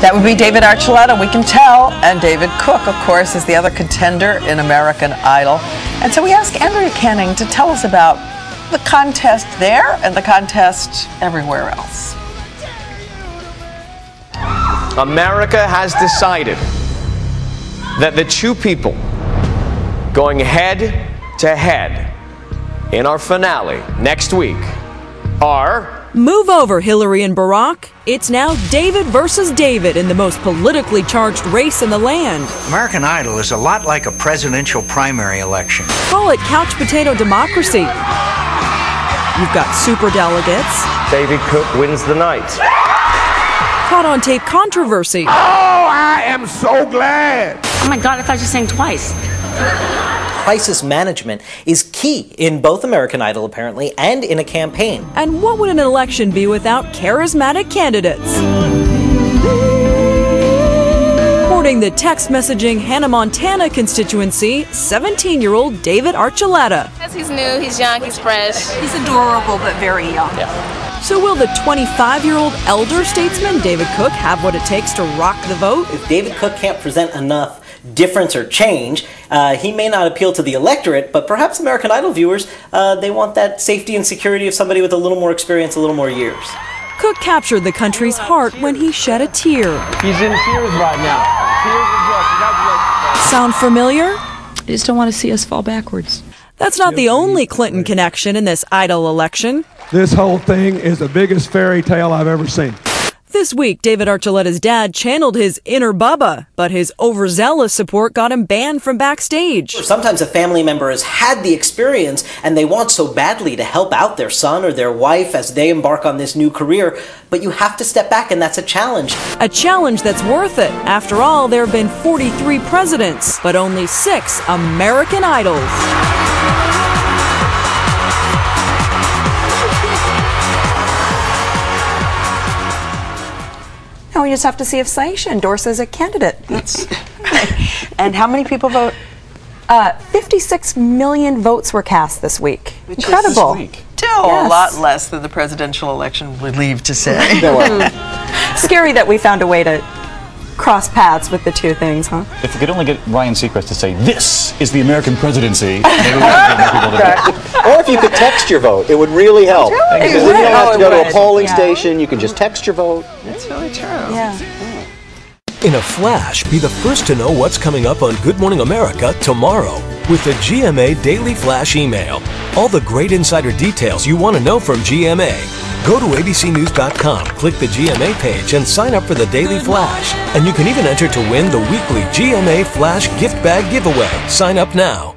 That would be David Archuleta, we can tell. And David Cook, of course, is the other contender in American Idol. And so we ask Andrea Canning to tell us about the contest there and the contest everywhere else. America has decided that the two people going head to head in our finale next week are Move over, Hillary and Barack. It's now David versus David in the most politically charged race in the land. American Idol is a lot like a presidential primary election. Call it couch potato democracy. You've got super delegates, David Cook wins the night. caught on tape controversy, Oh, I am so glad. Oh my God, I thought you sang twice. Crisis management is key in both American Idol, apparently, and in a campaign. and what would an election be without charismatic candidates? Porting the text messaging Hannah Montana constituency, 17 year old David Archuleta. He's new, he's young, he's fresh. He's adorable but very young. Yeah. So, will the 25 year old elder statesman David Cook have what it takes to rock the vote? If David Cook can't present enough difference or change, uh, he may not appeal to the electorate, but perhaps American Idol viewers, uh, they want that safety and security of somebody with a little more experience, a little more years. Cook captured the country's heart when he shed a tear. He's in tears right now. Tears as well. Sound familiar? I just don't want to see us fall backwards. That's not the only Clinton connection in this idol election. This whole thing is the biggest fairy tale I've ever seen. This week, David Archuleta's dad channeled his inner Bubba, but his overzealous support got him banned from backstage. Sometimes a family member has had the experience and they want so badly to help out their son or their wife as they embark on this new career, but you have to step back and that's a challenge. A challenge that's worth it. After all, there have been 43 presidents, but only six American Idols. Now we just have to see if Saisha endorses a candidate. That's And how many people vote? uh, 56 million votes were cast this week. Incredible. Still a lot less than the presidential election, we leave to say. Scary that we found a way to cross paths with the two things, huh? If we could only get Ryan Seacrest to say, this is the American presidency, maybe we could get more people to vote. Or if you could text your vote, it would really help. Because then you don't have to go to a polling would. station. You can just text your vote. It's really true. Yeah. In a flash, be the first to know what's coming up on Good Morning America tomorrow with the GMA Daily Flash email. All the great insider details you want to know from GMA. Go to abcnews.com, click the GMA page, and sign up for the Daily Flash. And you can even enter to win the weekly GMA Flash gift bag giveaway. Sign up now.